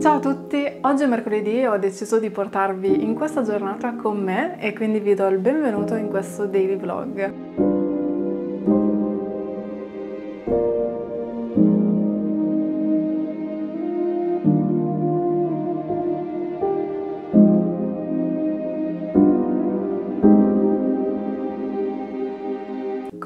Ciao a tutti, oggi è mercoledì e ho deciso di portarvi in questa giornata con me e quindi vi do il benvenuto in questo daily vlog.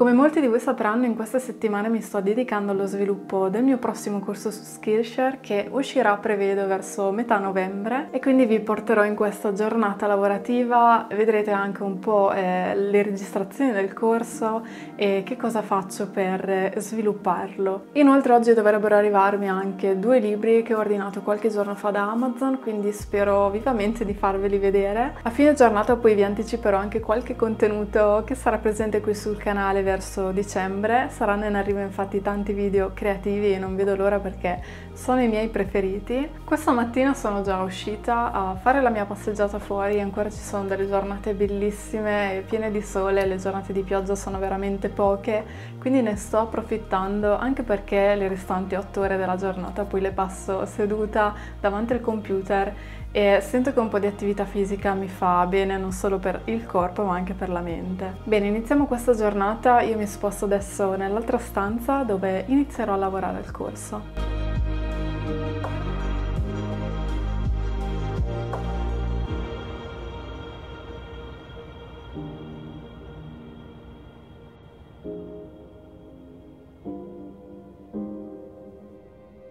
Come molti di voi sapranno, in queste settimane mi sto dedicando allo sviluppo del mio prossimo corso su Skillshare che uscirà, prevedo, verso metà novembre e quindi vi porterò in questa giornata lavorativa, vedrete anche un po' eh, le registrazioni del corso e che cosa faccio per svilupparlo. Inoltre oggi dovrebbero arrivarmi anche due libri che ho ordinato qualche giorno fa da Amazon, quindi spero vivamente di farveli vedere. A fine giornata poi vi anticiperò anche qualche contenuto che sarà presente qui sul canale verso dicembre. Saranno in arrivo infatti tanti video creativi e non vedo l'ora perché sono i miei preferiti. Questa mattina sono già uscita a fare la mia passeggiata fuori, ancora ci sono delle giornate bellissime piene di sole, le giornate di pioggia sono veramente poche, quindi ne sto approfittando anche perché le restanti 8 ore della giornata poi le passo seduta davanti al computer e sento che un po' di attività fisica mi fa bene non solo per il corpo ma anche per la mente. Bene, iniziamo questa giornata, io mi sposto adesso nell'altra stanza dove inizierò a lavorare al corso.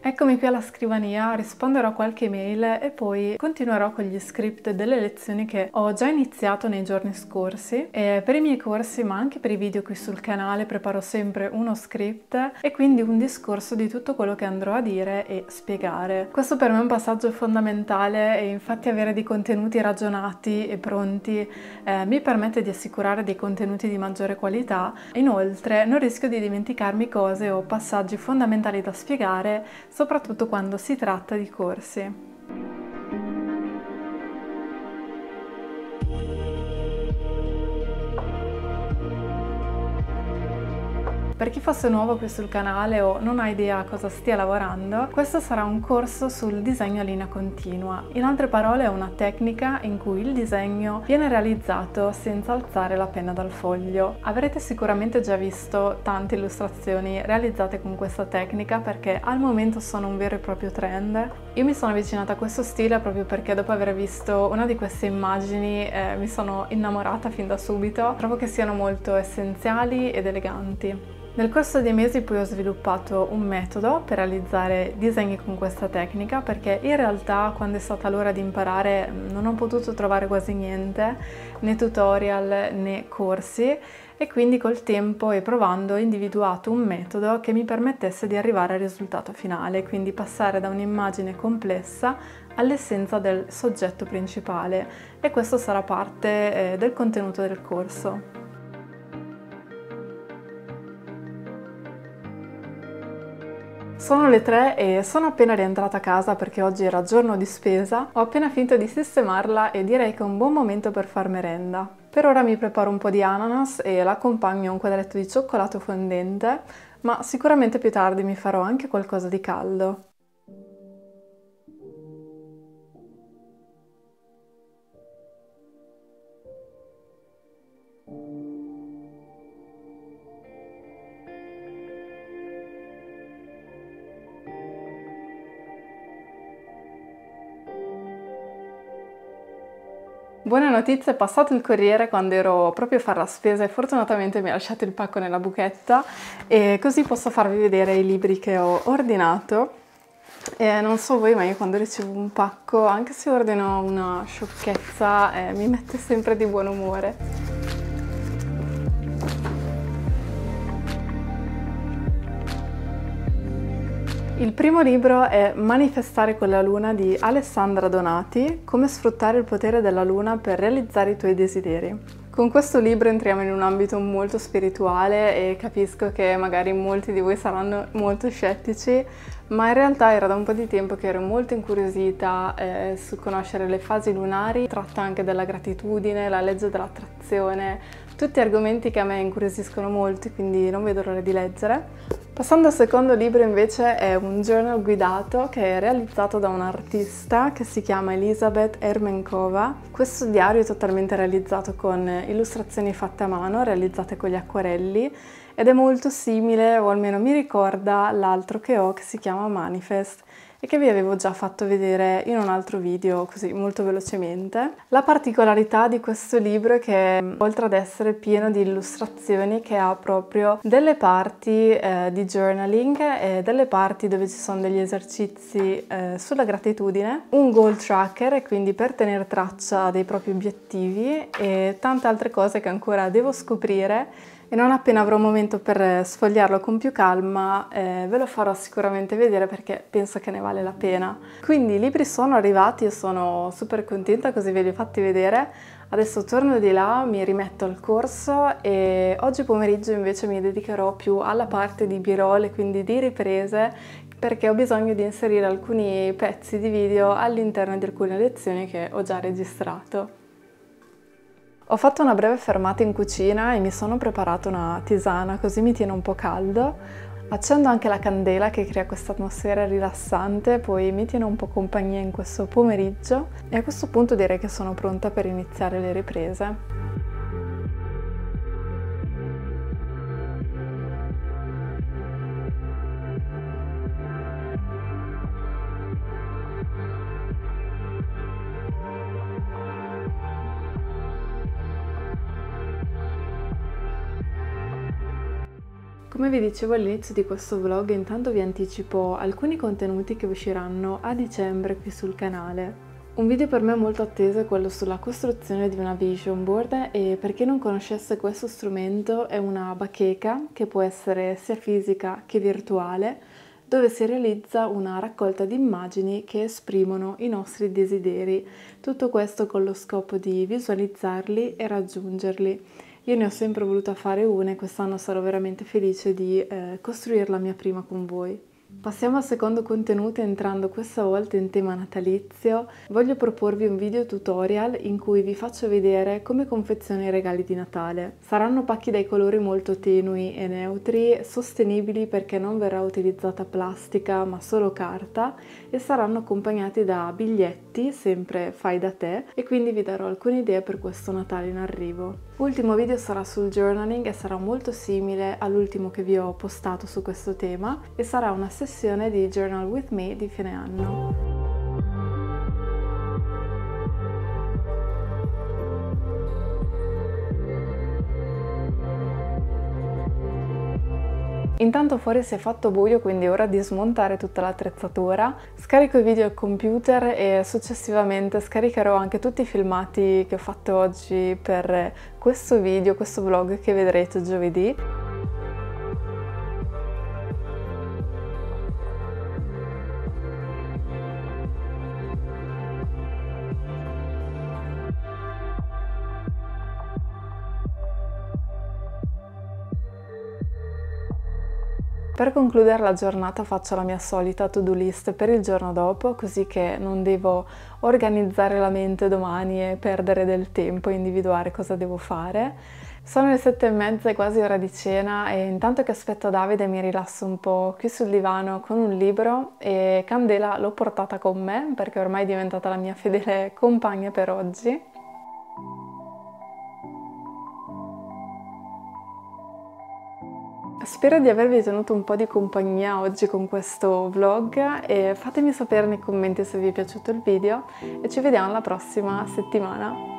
Eccomi qui alla scrivania, risponderò a qualche mail e poi continuerò con gli script delle lezioni che ho già iniziato nei giorni scorsi. E per i miei corsi, ma anche per i video qui sul canale, preparo sempre uno script e quindi un discorso di tutto quello che andrò a dire e spiegare. Questo per me è un passaggio fondamentale e infatti avere dei contenuti ragionati e pronti eh, mi permette di assicurare dei contenuti di maggiore qualità. Inoltre non rischio di dimenticarmi cose o passaggi fondamentali da spiegare soprattutto quando si tratta di corsi. Per chi fosse nuovo qui sul canale o non ha idea a cosa stia lavorando, questo sarà un corso sul disegno a linea continua. In altre parole è una tecnica in cui il disegno viene realizzato senza alzare la penna dal foglio. Avrete sicuramente già visto tante illustrazioni realizzate con questa tecnica perché al momento sono un vero e proprio trend. Io mi sono avvicinata a questo stile proprio perché dopo aver visto una di queste immagini eh, mi sono innamorata fin da subito. Trovo che siano molto essenziali ed eleganti. Nel corso dei mesi poi ho sviluppato un metodo per realizzare disegni con questa tecnica perché in realtà quando è stata l'ora di imparare non ho potuto trovare quasi niente, né tutorial né corsi e quindi col tempo e provando ho individuato un metodo che mi permettesse di arrivare al risultato finale, quindi passare da un'immagine complessa all'essenza del soggetto principale e questo sarà parte eh, del contenuto del corso. Sono le 3 e sono appena rientrata a casa perché oggi era giorno di spesa. Ho appena finito di sistemarla e direi che è un buon momento per far merenda. Per ora mi preparo un po' di ananas e l'accompagno a un quadretto di cioccolato fondente, ma sicuramente più tardi mi farò anche qualcosa di caldo. Buona notizia, è passato il corriere quando ero proprio a fare la spesa e fortunatamente mi ha lasciato il pacco nella buchetta e così posso farvi vedere i libri che ho ordinato. E non so voi, ma io quando ricevo un pacco, anche se ordino una sciocchezza, eh, mi mette sempre di buon umore. Il primo libro è Manifestare con la Luna di Alessandra Donati, come sfruttare il potere della Luna per realizzare i tuoi desideri. Con questo libro entriamo in un ambito molto spirituale e capisco che magari molti di voi saranno molto scettici, ma in realtà era da un po' di tempo che ero molto incuriosita eh, su conoscere le fasi lunari, tratta anche della gratitudine, la legge dell'attrazione, tutti argomenti che a me incuriosiscono molto, quindi non vedo l'ora di leggere. Passando al secondo libro invece è un journal guidato che è realizzato da un'artista che si chiama Elisabeth Ermenkova. Questo diario è totalmente realizzato con illustrazioni fatte a mano, realizzate con gli acquarelli ed è molto simile, o almeno mi ricorda, l'altro che ho che si chiama Manifest e che vi avevo già fatto vedere in un altro video così molto velocemente. La particolarità di questo libro è che oltre ad essere pieno di illustrazioni che ha proprio delle parti eh, di journaling e delle parti dove ci sono degli esercizi eh, sulla gratitudine, un goal tracker quindi per tenere traccia dei propri obiettivi e tante altre cose che ancora devo scoprire e non appena avrò un momento per sfogliarlo con più calma eh, ve lo farò sicuramente vedere perché penso che ne vale la pena. Quindi i libri sono arrivati e sono super contenta così ve li ho fatti vedere. Adesso torno di là, mi rimetto al corso e oggi pomeriggio invece mi dedicherò più alla parte di birole, quindi di riprese, perché ho bisogno di inserire alcuni pezzi di video all'interno di alcune lezioni che ho già registrato. Ho fatto una breve fermata in cucina e mi sono preparato una tisana così mi tiene un po' caldo. Accendo anche la candela che crea questa atmosfera rilassante, poi mi tiene un po' compagnia in questo pomeriggio e a questo punto direi che sono pronta per iniziare le riprese. Come vi dicevo all'inizio di questo vlog, intanto vi anticipo alcuni contenuti che usciranno a dicembre qui sul canale. Un video per me molto atteso è quello sulla costruzione di una vision board e per chi non conoscesse questo strumento è una bacheca che può essere sia fisica che virtuale dove si realizza una raccolta di immagini che esprimono i nostri desideri, tutto questo con lo scopo di visualizzarli e raggiungerli. Io ne ho sempre voluta fare una e quest'anno sarò veramente felice di eh, costruirla mia prima con voi. Passiamo al secondo contenuto entrando questa volta in tema natalizio. Voglio proporvi un video tutorial in cui vi faccio vedere come confeziono i regali di Natale. Saranno pacchi dai colori molto tenui e neutri, sostenibili perché non verrà utilizzata plastica ma solo carta e saranno accompagnati da biglietti, sempre fai da te, e quindi vi darò alcune idee per questo Natale in arrivo. L'ultimo video sarà sul journaling e sarà molto simile all'ultimo che vi ho postato su questo tema e sarà una sessione di Journal with Me di fine anno. Intanto fuori si è fatto buio, quindi è ora di smontare tutta l'attrezzatura. Scarico i video al computer e successivamente scaricherò anche tutti i filmati che ho fatto oggi per questo video, questo vlog che vedrete giovedì. Per concludere la giornata faccio la mia solita to-do list per il giorno dopo, così che non devo organizzare la mente domani e perdere del tempo e individuare cosa devo fare. Sono le sette e mezza, è quasi ora di cena e intanto che aspetto Davide mi rilasso un po' qui sul divano con un libro e Candela l'ho portata con me perché ormai è diventata la mia fedele compagna per oggi. Spero di avervi tenuto un po' di compagnia oggi con questo vlog e fatemi sapere nei commenti se vi è piaciuto il video e ci vediamo la prossima settimana.